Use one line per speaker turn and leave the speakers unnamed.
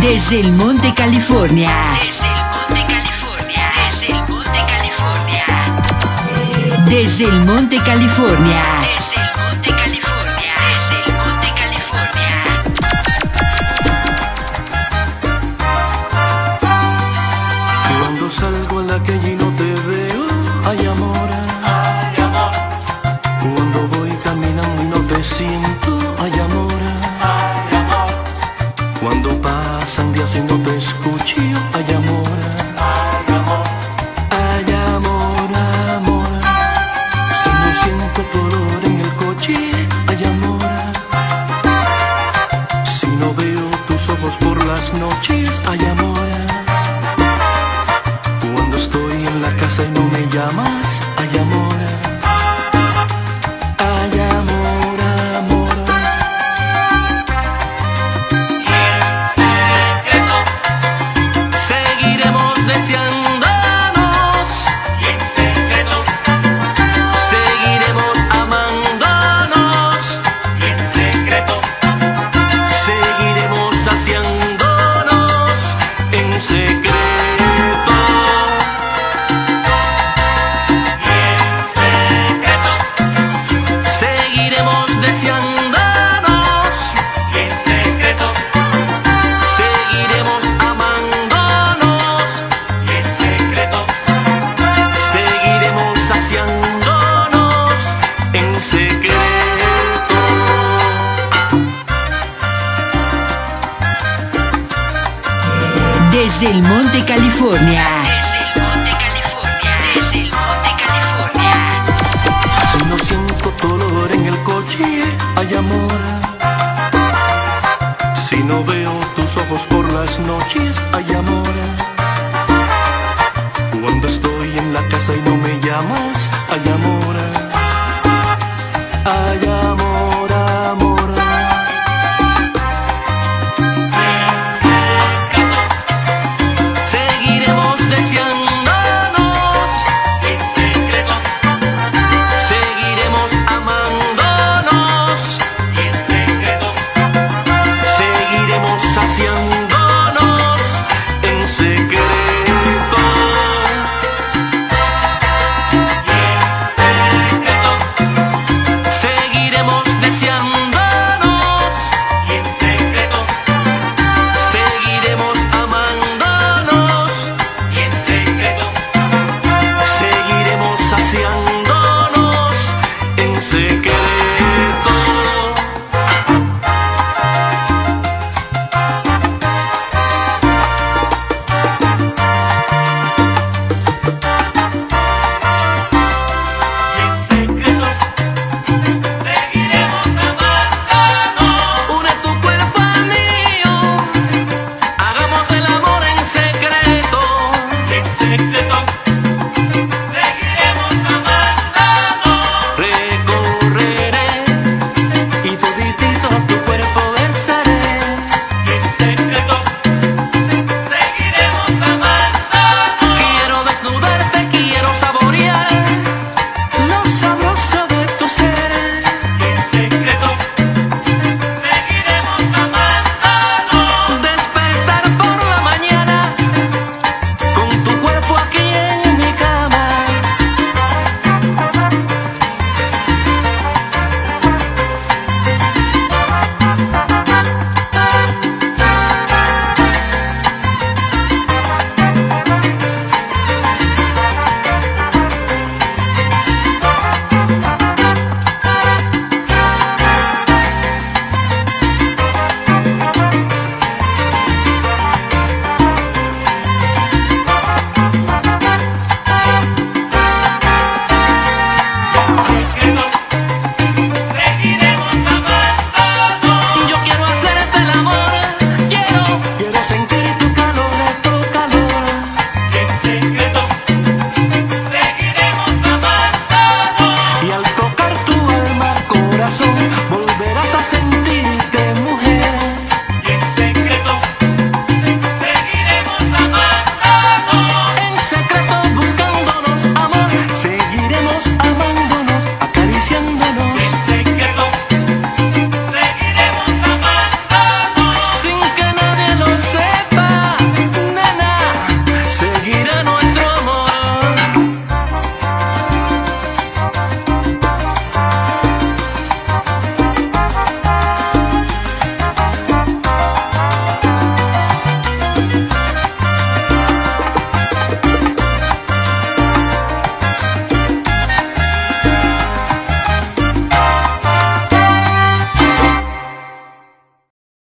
Desde el Monte California. Desde el Monte California. Desde el Monte California. Desde el Monte California. Desde el Monte California. Desde el Monte California.
Cuando salgo a la calle no
Desde el Monte California. Desde el Monte California. Desde el Monte California.
No siento dolor en el coche, hay amor. Si no veo tus ojos por las noches, hay amor. Cuando estoy en la casa y no me llamas, hay amor. Hay amor.